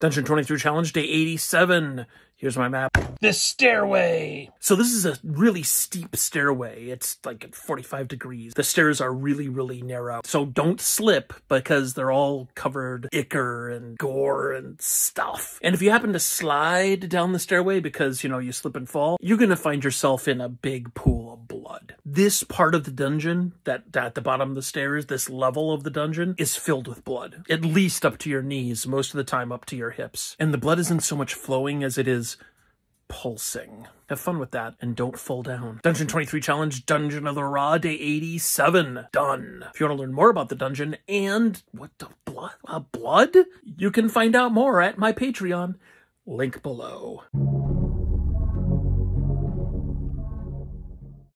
Dungeon 23 Challenge, day 87. Here's my map. This stairway. So this is a really steep stairway. It's like at 45 degrees. The stairs are really, really narrow. So don't slip because they're all covered ichor and gore and stuff. And if you happen to slide down the stairway because, you know, you slip and fall, you're going to find yourself in a big pool of blood. This part of the dungeon, that, that at the bottom of the stairs, this level of the dungeon is filled with blood. At least up to your knees, most of the time up to your hips. And the blood isn't so much flowing as it is pulsing. Have fun with that and don't fall down. Dungeon 23 Challenge, Dungeon of the Rah, day 87. Done. If you want to learn more about the dungeon and what the blood, uh, blood? You can find out more at my Patreon. Link below.